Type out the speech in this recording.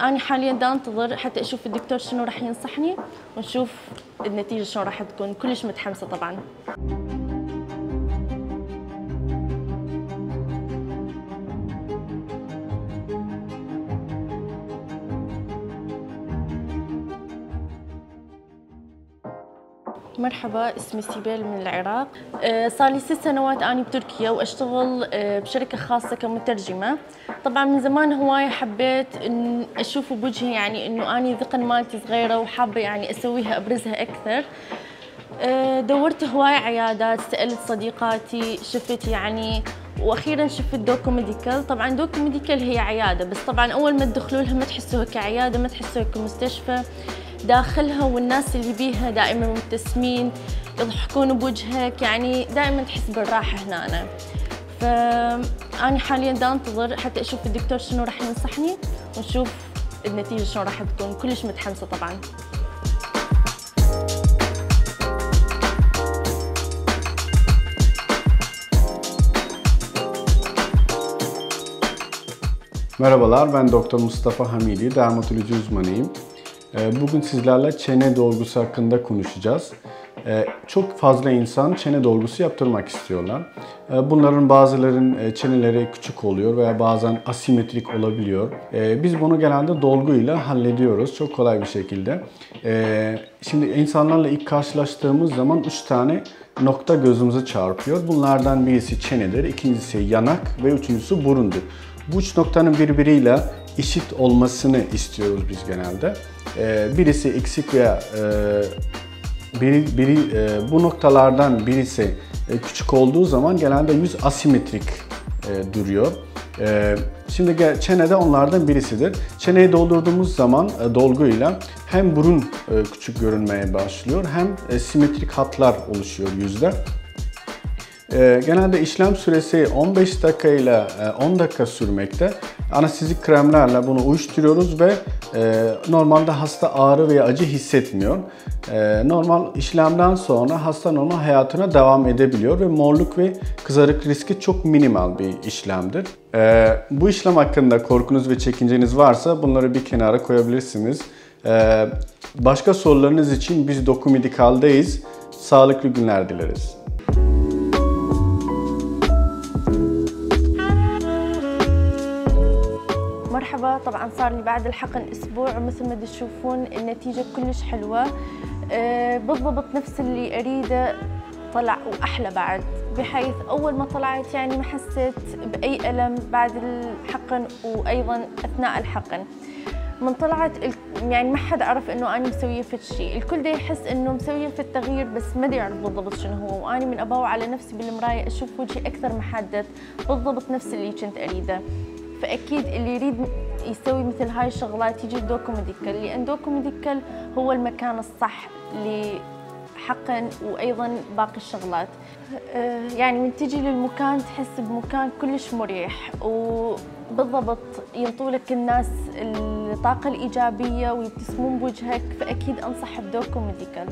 أنا حاليا دا انتظر حتى أشوف الدكتور شنو راح ينصحني ونشوف النتيجة شلون راح تكون. كلش متحمسة طبعا. مرحبا اسمي سيبيل من العراق. آه، صار لي ست سنوات أنا بتركيا وأشتغل آه، بشركة خاصة كمترجمة. طبعا من زمان هواية حبيت إن أشوف بوجهي يعني إنه أنا ذقن مالتي صغيرة وحابة يعني أسويها أبرزها أكثر. آه، دورت هواي عيادات سألت صديقاتي شفت يعني وأخيرا شفت Doku Medical. طبعا Doku Medical هي عيادة بس طبعا أول ما تدخلوا لها ما تحسوها كعيادة ما تحسوها كمستشفى. داخلها والناس اللي بيها دائما مبتسمين يضحكون بوجهك يعني دائما تحس بالراحة هنا. فأنا حاليا دا أنتظر حتى أشوف الدكتور شنو راح ينصحني ونشوف النتيجة شلون راح تكون. كلش متحمسة طبعا. Merhabalar, ben Doktor Mustafa Hamidi, dermatoloji uzmanıyım. Ee, bugün sizlerle çene dolgusu hakkında konuşacağız. Ee, çok fazla insan çene dolgusu yaptırmak istiyorlar. Ee, bunların bazıların e, çeneleri küçük oluyor veya bazen asimetrik olabiliyor. Biz bunu genelde dolguyla hallediyoruz çok kolay bir şekilde. Şimdi insanlarla ilk karşılaştığımız zaman 3 tane nokta gözümüze çarpıyor. Bunlardan birisi çenedir, ikincisi yanak ve üçüncüsü burundur. Bu üç noktanın birbiriyle eşit olmasını istiyoruz biz genelde. Ee, birisi eksik veya e, biri, biri e, bu noktalardan birisi e, küçük olduğu zaman genelde yüz asimetrik duruyor. Şimdi çene de onlardan birisidir. Çeneyi doldurduğumuz zaman dolguyla hem burun küçük görünmeye başlıyor hem simetrik hatlar oluşuyor yüzde. Ee, genelde işlem süresi 15 dakika ile 10 dakika sürmekte. Anestezik kremlerle bunu uyuşturuyoruz ve e, normalde hasta ağrı veya acı hissetmiyor. E, normal işlemden sonra hasta normal hayatına devam edebiliyor ve morluk ve kızarık riski çok minimal bir işlemdir. E, bu işlem hakkında korkunuz ve çekinceniz varsa bunları bir kenara koyabilirsiniz. Başka sorularınız için biz Dokumedikal'dayız. Sağlıklı günler dileriz. مرحبا. طبعا صار لي بعد الحقن أسبوع ومثل ما تشوفون النتيجة كلش حلوة. أه بالضبط نفس اللي أريده طلع وأحلى بعد بحيث أول ما طلعت يعني ما حسيت بأي ألم بعد الحقن وأيضا أثناء الحقن. من طلعت يعني ما حد عرف إنه أنا مسوية فد شيء، الكل دا يحس إنه مسوية في التغيير بس ما يعرف بالضبط شنو هو، وأنا من أباوع على نفسي بالمراية أشوف وجهي أكثر محدد، بالضبط نفس اللي كنت أريده. فأكيد اللي يريد يسوي مثل هاي الشغلات يجي Doku Medical لأن Doku Medical هو المكان الصح لحقن وأيضا باقي الشغلات. أه، يعني من تجي للمكان تحس بمكان كلش مريح وبالضبط ينطولك الناس الطاقة الإيجابية ويبتسمون بوجهك فأكيد أنصح ب Doku Medical